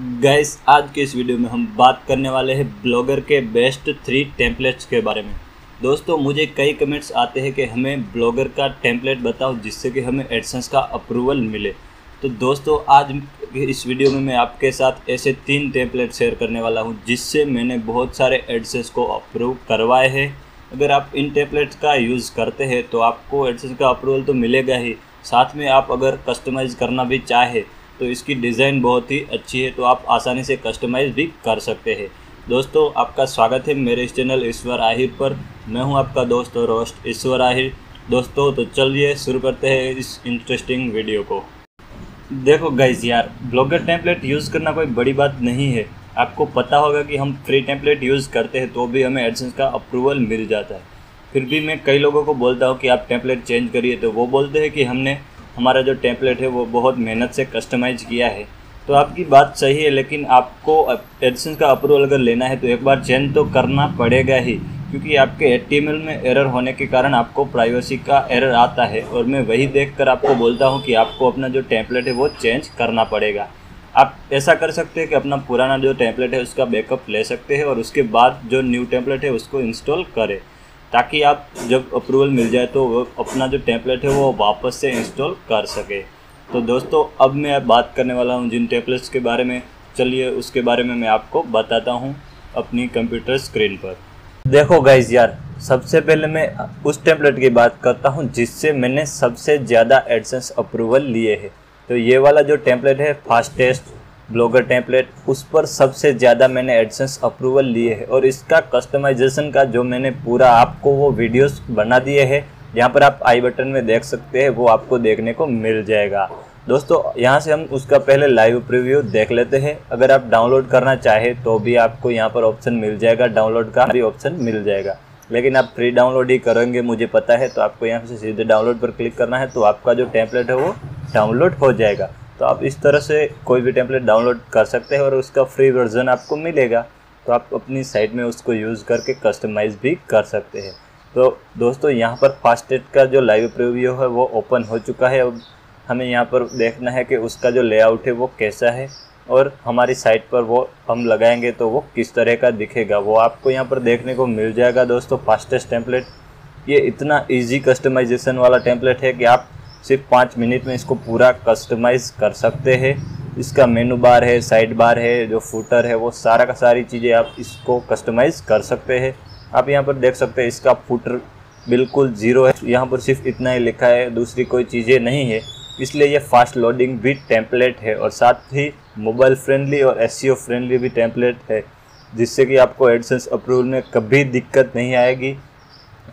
Gas आज के इस वीडियो में हम बात करने वाले हैं ब्लॉगर के बेस्ट थ्री टेम्पलेट्स के बारे में। दोस्तों, मुझे कई कमेंट्स आते हैं कि हमें ब्लॉगर का टेम्पलेट बताओ जिससे कि हमें एडसेंस का अप्रूवल मिले। तो दोस्तों, आज इस वीडियो में मैं आपके साथ ऐसे तीन टेम्पलेट शेयर करने वाला हूँ जिससे मैंने बहुत सारे एडसेंस को अप्रूव करवाए हैं। अगर आप इन टेम्पलेट्स का यूज़ करते हैं तो आपको एडसेंस का अप्रूवल तो मिलेगा ही। साथ में आप अगर कस्टमाइज़ करना भी चाहे तो इसकी डिज़ाइन बहुत ही अच्छी है तो आप आसानी से कस्टमाइज़ भी कर सकते हैं। दोस्तों, आपका स्वागत है मेरे इस चैनल ईश्वर आहिर पर। मैं हूँ आपका दोस्त और ईश्वर आहिर। दोस्तों तो चलिए शुरू करते हैं इस इंटरेस्टिंग वीडियो को। देखो गाइज़ यार ब्लॉगर टेम्पलेट यूज़ करना कोई बड़ी बात नहीं है। आपको पता होगा कि हम फ्री टेम्पलेट यूज़ करते हैं तो भी हमें एडसेंस का अप्रूवल मिल जाता है। फिर भी मैं कई लोगों को बोलता हूँ कि आप टेम्पलेट चेंज करिए तो वो बोलते हैं कि हमने हमारा जो टेम्पलेट है, वो बहुत मेहनत से कस्टमाइज किया है। तो आपकी बात सही है, लेकिन आपको एडसेंस का अप्रूवल अगर लेना है तो एक बार चेंज तो करना पड़ेगा ही, क्योंकि आपके एच में एरर होने के कारण आपको प्राइवेसी का एरर आता है। और मैं वही देख आपको बोलता हूँ कि आपको अपना जो टेम्पलेट है, वो चेंज करना पड़ेगा। आप ऐसा कर सकते हैं कि अपना पुराना जो टेम्पलेट है, उसका बैकअप ले सकते हैं और उसके बाद जो न्यू टेम्पलेट है, उसको इंस्टॉल करें। ताकि आप जब अप्रूवल मिल जाए तो अपना जो टेम्पलेट है वो वापस से इंस्टॉल कर सके। तो दोस्तों, अब मैं बात करने वाला हूँ जिन टेम्पलेट्स के बारे में। चलिए, उसके बारे में मैं आपको बताता हूँ अपनी कंप्यूटर स्क्रीन पर। देखो गाइज़ यार, सबसे पहले मैं उस टेम्पलेट की बात करता हूँ जिससे मैंने सबसे ज़्यादा एडसेंस अप्रूवल लिए हैं। तो ये वाला जो टेम्पलेट है फास्टेस्ट ब्लॉगर टेम्पलेट, उस पर सबसे ज़्यादा मैंने एडसेंस अप्रूवल लिए है और इसका कस्टमाइजेशन का जो मैंने पूरा आपको वो वीडियोस बना दिए हैं यहाँ पर आप आई बटन में देख सकते हैं, वो आपको देखने को मिल जाएगा। दोस्तों, यहाँ से हम उसका पहले लाइव प्रीव्यू देख लेते हैं। अगर आप डाउनलोड करना चाहें तो भी आपको यहाँ पर ऑप्शन मिल जाएगा, डाउनलोड का भी ऑप्शन मिल जाएगा। लेकिन आप फ्री डाउनलोड ही करेंगे, मुझे पता है तो आपको यहाँ से सीधे डाउनलोड पर क्लिक करना है तो आपका जो टेम्पलेट है वो डाउनलोड हो जाएगा। तो आप इस तरह से कोई भी टेम्पलेट डाउनलोड कर सकते हैं और उसका फ्री वर्जन आपको मिलेगा। तो आप अपनी साइट में उसको यूज़ करके कस्टमाइज़ भी कर सकते हैं। तो दोस्तों, यहाँ पर फास्टेट का जो लाइव प्रीव्यू है, वो ओपन हो चुका है। अब हमें यहाँ पर देखना है कि उसका जो लेआउट है, वो कैसा है और हमारी साइट पर वो हम लगाएँगे तो वो किस तरह का दिखेगा, वो आपको यहाँ पर देखने को मिल जाएगा। दोस्तों फास्टेस्ट टेम्पलेट ये इतना इजी कस्टमाइजेशन वाला टेम्पलेट है कि आप सिर्फ़ पाँच मिनट में इसको पूरा कस्टमाइज़ कर सकते हैं। इसका मेनू बार है साइड बार है, जो फूटर है, वो सारा का सारी चीज़ें आप इसको कस्टमाइज़ कर सकते हैं। आप यहाँ पर देख सकते हैं इसका फूटर बिल्कुल ज़ीरो है। यहाँ पर सिर्फ़ इतना ही लिखा है, दूसरी कोई चीज़ें नहीं है। इसलिए ये फास्ट लोडिंग भी टेम्पलेट है और साथ ही मोबाइल फ्रेंडली और एस फ्रेंडली भी टेम्पलेट है, जिससे कि आपको एडसेंस अप्रूवल में कभी दिक्कत नहीं आएगी।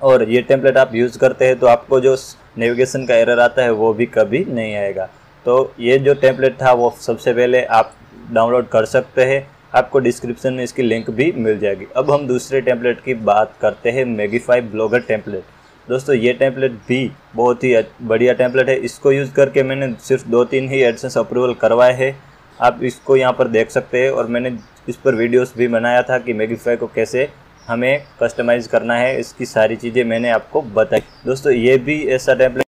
और ये टेम्पलेट आप यूज़ करते हैं तो आपको जो नेविगेशन का एरर आता है, वो भी कभी नहीं आएगा। तो ये जो टेम्पलेट था, वो सबसे पहले आप डाउनलोड कर सकते हैं। आपको डिस्क्रिप्शन में इसकी लिंक भी मिल जाएगी। अब हम दूसरे टेम्पलेट की बात करते हैं मेगीफाई ब्लॉगर टेम्पलेट दोस्तों, ये टेम्पलेट भी बहुत ही बढ़िया टेम्पलेट है। इसको यूज़ करके मैंने सिर्फ़ दो तीन ही एडसेंस अप्रूवल करवाए हैं। आप इसको यहाँ पर देख सकते हैं और मैंने इस पर वीडियोस भी बनाया था कि मेगीफाई को कैसे हमें कस्टमाइज़ करना है, इसकी सारी चीज़ें मैंने आपको बताई। दोस्तों, ये भी ऐसा टेम्पलेट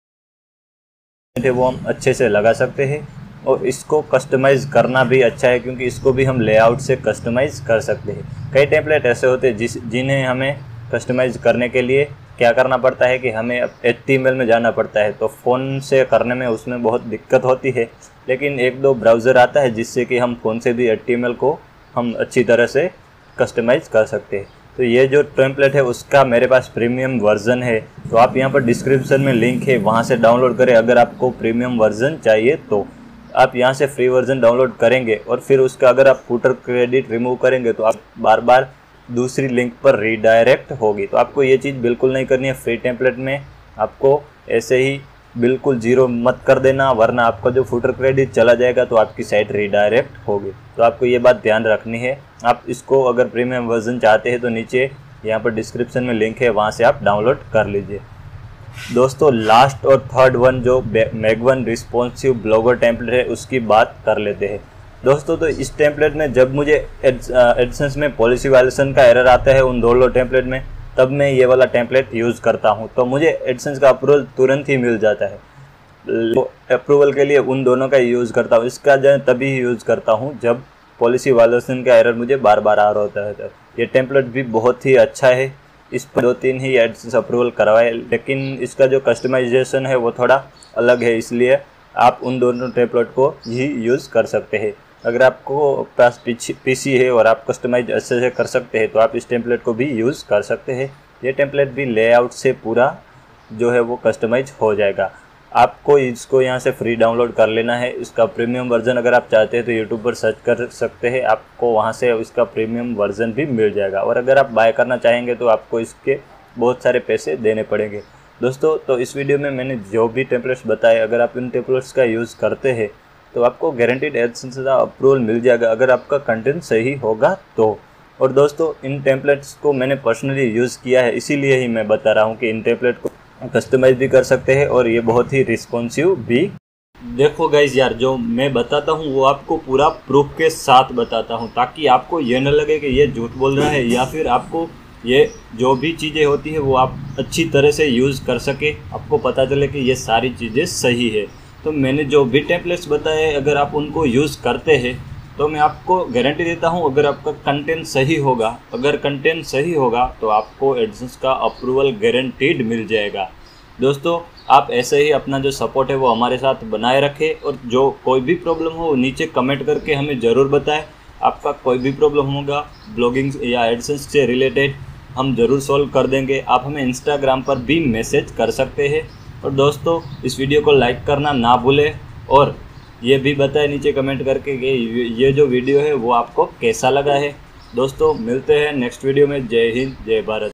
है, वो हम अच्छे से लगा सकते हैं और इसको कस्टमाइज़ करना भी अच्छा है, क्योंकि इसको भी हम लेआउट से कस्टमाइज़ कर सकते हैं। कई टेम्पलेट ऐसे होते हैं जिस, जिन्हें हमें कस्टमाइज़ करने के लिए क्या करना पड़ता है कि हमें एच में जाना पड़ता है तो फ़ोन से करने में उसमें बहुत दिक्कत होती है। लेकिन एक दो ब्राउज़र आता है जिससे कि हम फ़ोन से भी एचटीएमएल को हम अच्छी तरह से कस्टमाइज़ कर सकते हैं। तो ये जो टेम्पलेट है, उसका मेरे पास प्रीमियम वर्जन है। तो आप यहाँ पर डिस्क्रिप्शन में लिंक है, वहाँ से डाउनलोड करें। अगर आपको प्रीमियम वर्जन चाहिए तो आप यहाँ से फ्री वर्जन डाउनलोड करेंगे और फिर उसका अगर आप फूटर क्रेडिट रिमूव करेंगे तो आप बार बार दूसरी लिंक पर रीडायरेक्ट होगी। तो आपको ये चीज़ बिल्कुल नहीं करनी है। फ्री टेम्पलेट में आपको ऐसे ही बिल्कुल ज़ीरो मत कर देना, वरना आपका जो फुटर क्रेडिट चला जाएगा तो आपकी साइट रिडायरेक्ट होगी। तो आपको ये बात ध्यान रखनी है। आप इसको अगर प्रीमियम वर्जन चाहते हैं तो नीचे यहाँ पर डिस्क्रिप्शन में लिंक है, वहाँ से आप डाउनलोड कर लीजिए। दोस्तों लास्ट और थर्ड वन जो मैगवन रिस्पॉन्सिव ब्लॉगर टेम्पलेट है, उसकी बात कर लेते हैं। दोस्तों तो इस टेम्पलेट में जब मुझे एडसेंस में पॉलिसी वायलेशन का एरर आता है उन दोनों टेम्पलेट में तब मैं ये वाला टेम्पलेट यूज़ करता हूँ। तो मुझे एडसेंस का अप्रूवल तुरंत ही मिल जाता है। अप्रूवल के लिए उन दोनों का यूज़ करता हूँ। इसका जो तभी यूज़ करता हूँ जब पॉलिसी वालोसन का एरर मुझे बार बार आ रहा होता है। ये टेम्पलेट भी बहुत ही अच्छा है। इस पर दो तीन ही एड्स अप्रूवल करवाए। लेकिन इसका जो कस्टमाइजेशन है वो थोड़ा अलग है इसलिए आप उन दोनों टेम्पलेट को ही यूज़ कर सकते हैं। अगर आपको पास पीसी है और आप कस्टमाइज अच्छे से कर सकते हैं तो आप इस टेम्पलेट को भी यूज़ कर सकते हैं। ये टेम्पलेट भी लेआउट से पूरा जो है वो कस्टमाइज हो जाएगा। आपको इसको यहाँ से फ्री डाउनलोड कर लेना है। इसका प्रीमियम वर्जन अगर आप चाहते हैं तो यूट्यूब पर सर्च कर सकते हैं। आपको वहाँ से इसका प्रीमियम वर्जन भी मिल जाएगा। और अगर आप बाय करना चाहेंगे तो आपको इसके बहुत सारे पैसे देने पड़ेंगे। दोस्तों तो इस वीडियो में मैंने जो भी टेम्पलेट्स बताए, अगर आप इन टेम्पलेट्स का यूज़ करते हैं तो आपको गारंटीड एडसेंस का अप्रूवल मिल जाएगा। अगर आपका कंटेंट सही होगा तो। और दोस्तों, इन टेम्पलेट्स को मैंने पर्सनली यूज़ किया है, इसीलिए ही मैं बता रहा हूँ कि इन टेम्पलेट को कस्टमाइज भी कर सकते हैं और ये बहुत ही रिस्पॉन्सिव भी। देखो गाइज़ यार, जो मैं बताता हूँ, वो आपको पूरा प्रूफ के साथ बताता हूँ, ताकि आपको ये न लगे कि ये झूठ बोल रहा है या फिर आपको ये जो भी चीज़ें होती है, वो आप अच्छी तरह से यूज़ कर सके। आपको पता चले कि ये सारी चीज़ें सही है। तो मैंने जो भी टेम्पलेट्स बताए, अगर आप उनको यूज़ करते हैं तो मैं आपको गारंटी देता हूँ, अगर आपका कंटेंट सही होगा, अगर कंटेंट सही होगा तो आपको एडसेंस का अप्रूवल गारंटीड मिल जाएगा। दोस्तों, आप ऐसे ही अपना जो सपोर्ट है, वो हमारे साथ बनाए रखें, और जो कोई भी प्रॉब्लम हो नीचे कमेंट करके हमें ज़रूर बताएँ। आपका कोई भी प्रॉब्लम होगा ब्लॉगिंग या एडसेंस से रिलेटेड हम ज़रूर सॉल्व कर देंगे। आप हमें इंस्टाग्राम पर भी मैसेज कर सकते हैं। और दोस्तों, इस वीडियो को लाइक करना ना भूलें और ये भी बताएँ नीचे कमेंट करके कि ये जो वीडियो है वो आपको कैसा लगा है। दोस्तों, मिलते हैं नेक्स्ट वीडियो में। जय हिंद, जय भारत।